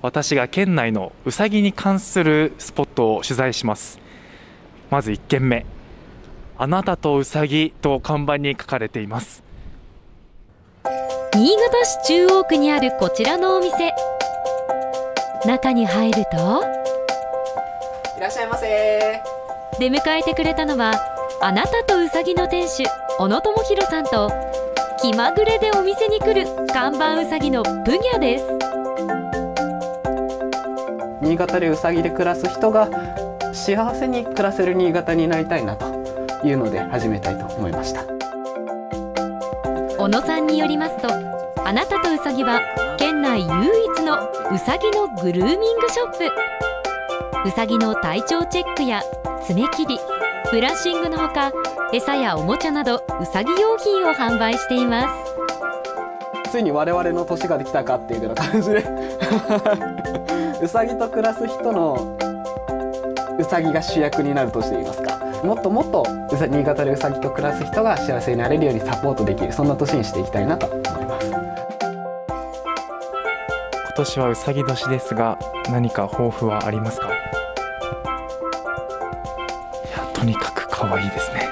私が県内のうさぎに関するスポットを取材します。まず1軒目。あなたとうさぎと看板に書かれています。新潟市中央区にあるこちらのお店。中に入るといらっしゃいませ。出迎えてくれたのはあなたとうさぎの店主小野智弘さんと気まぐれでお店に来る看板うさぎのプギャです新潟でうさぎで暮らす人が幸せに暮らせる新潟になりたいなというので始めたいと思いました。小野さんによりますとあなたとうさぎは県内唯一のうさぎのグルーミングショップ。うさぎの体調チェックや爪切りブラッシングのほか餌やおもちゃなどうさぎ用品を販売しています。ついに我々の年ができたかっていうような感じでうさぎと暮らす人のうさぎが主役になる年で言いますか。もっともっとうさ新潟でうさぎと暮らす人が幸せになれるようにサポートできるそんな年にしていきたいなと思います。今年はうさぎ年ですが何か抱負はありますか？いやとにかく可愛いですね。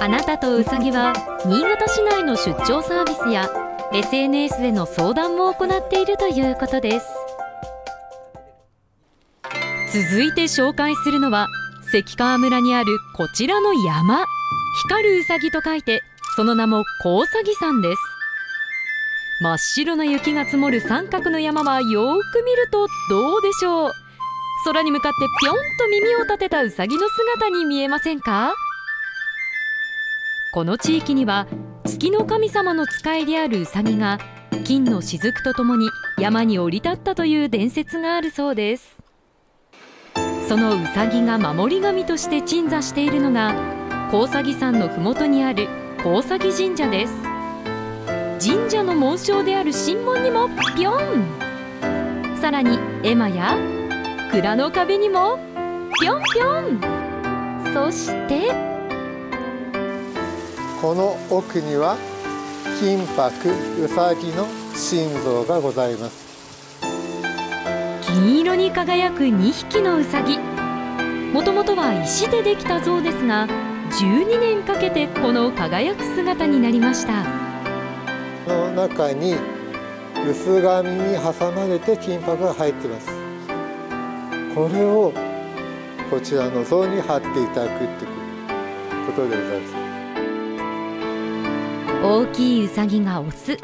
あなたとうさぎは新潟市内の出張サービスや SNS での相談も行っているということです続いて紹介するのは関川村にあるこちらの山。光るうさぎと書いてその名も高うさぎ山です。真っ白な雪が積もる三角の山はよーく見るとどうでしょう。空に向かってぴょんと耳を立てたうさぎの姿に見えませんか？この地域には月の神様の使いであるうさぎが金の雫とともに山に降り立ったという伝説があるそうです。そのうさぎが守り神として鎮座しているのが高崎山の麓にある高崎神社です。神社の紋章である神門にもぴょん。さらに絵馬や蔵の壁にもぴょんぴょん。そしてこの奥には金箔うさぎの心臓がございます。金色に輝く2匹のうさぎもともとは石でできた像ですが12年かけてこの輝く姿になりました。の中に薄紙に挟まれて金箔が入ってます。これをこちらの像に貼っていただくっていうことでございます。大きいうさぎがオス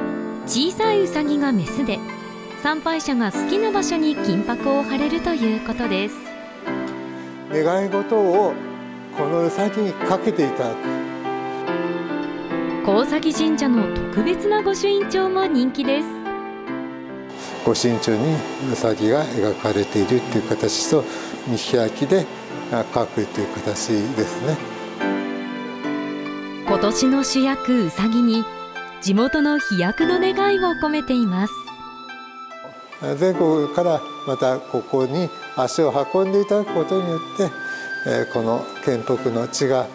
小さいうさぎがメスで参拝者が好きな場所に金箔を貼れるということです。願い事をこのうさぎにかけていただく。高崎神社の特別な御朱印帳も人気です。ご身長にうさぎが描かれているっていう形と見開きで描くという形ですね。今年の主役うさぎに地元の飛躍の願いを込めています全国からまたここに足を運んでいただくことによってえこの県北の地が、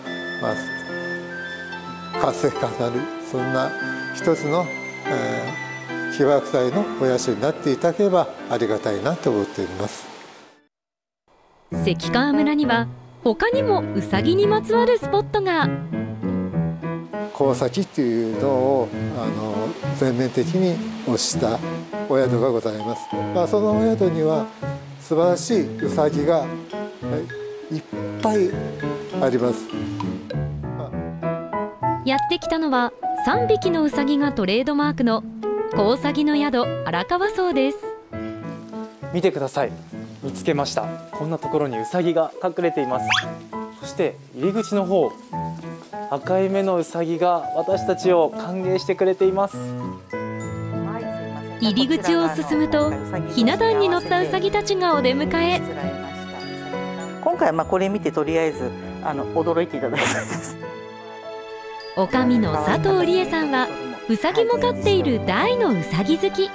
まあ、活性化なるそんな一つの、えー、被爆祭のお社になっていただければありがたいなと思っております。関川村には他にもうさぎにまつわるスポットが。高崎っていうのをあの全面的に推したお宿がございます、まあ、そのお宿には素晴らしいうさぎがいっぱいあります。やってきたのは3匹のうさぎがトレードマークの高うさぎの宿荒川荘です。見てください。見つけました。こんなところにうさぎが隠れています。そして入り口の方赤い目のうさぎが私たちを歓迎してくれています入り口を進むとひな壇に乗ったうさぎたちがお出迎え。今回はまあこれ見てとりあえずあの驚いていただきたいです。おかみの佐藤理恵さんはうさぎも飼っている大のうさぎ好き。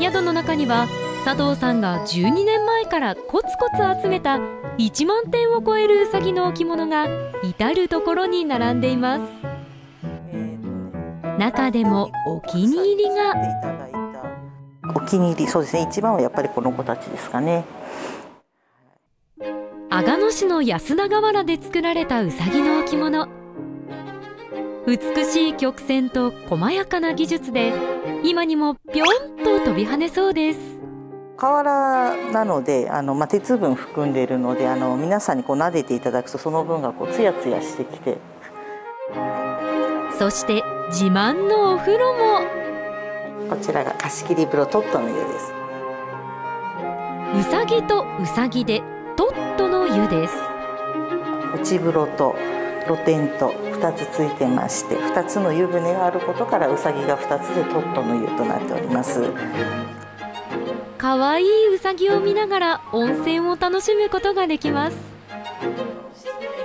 宿の中には佐藤さんが12年前からコツコツ集めた1万点を超えるうさぎの置物が至る所に並んでいます中でもお気に入りが。お気に入りそうですね。一番はやっぱりこの子たちですかね。阿賀野市の安田河原で作られたうさぎの置物。美しい曲線と細やかな技術で今にもぴょんと飛び跳ねそうです。瓦なのであの、まあ、鉄分含んでいるのであの皆さんにこう撫でていただくとその分がこうツヤツヤしてきてそして自慢のお風呂も。こちらが貸し切り風呂トットの湯です。うさぎとうさぎでトットの湯です。内風呂と露天と2つついてまして2つの湯船があることからうさぎが2つでトットの湯となっております。かわいいうさぎを見ながら温泉を楽しむことができます。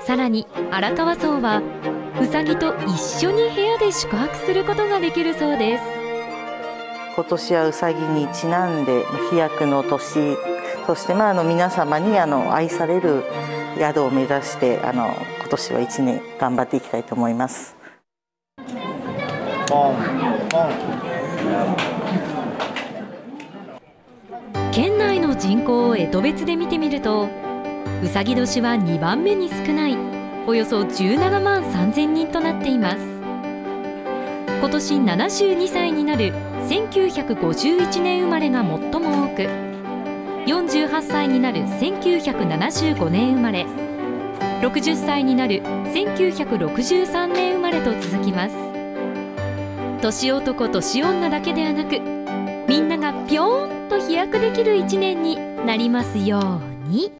さらに荒川荘はうさぎと一緒に部屋で宿泊することができるそうです。今年はうさぎにちなんで飛躍の年。そしてまああの皆様にあの愛される宿を目指してあの今年は1年頑張っていきたいと思います。県内の人口を干支別で見てみるとうさぎ年は2番目に少ないおよそ17万3000人となっています今年72歳になる1951年生まれが最も多く48歳になる1975年生まれ60歳になる1963年生まれと続きます年男年女だけではなくみんながぴょーんと飛躍できる一年になりますように。